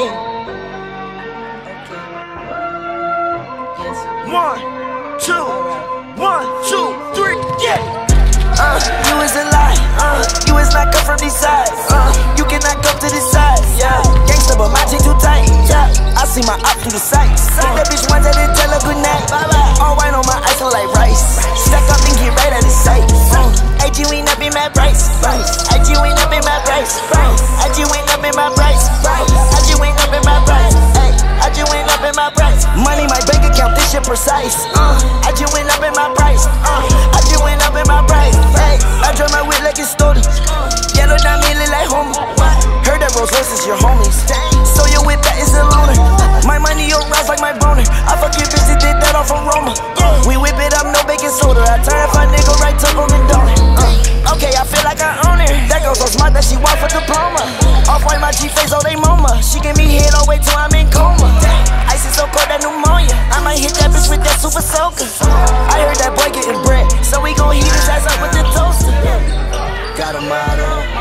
Yes. One, two, one, two, three. Uh, you is a lie. Uh, you is not cut from these sides. Uh, you cannot come to these sides. Yeah. Gangsta, but my jeans too tight. Yeah. I see my op through the sights. That bitch once, I tell her good night. All white on my eyes, I'm like rice. up and get right sight. AG, not be price. AG, not be. Price. AG, Money, my bank account, this shit precise. Uh, AG went up in my price. Uh, AG went up in my price. Ay, I drive my whip like it's stolen. Yellow diamond look like homie. Heard that Rolls Royce is your homies. Pneumonia. I might hit that bitch with that super soaker. I heard that boy getting bread, so we gon' heat his ass up with the toaster. Got a motto.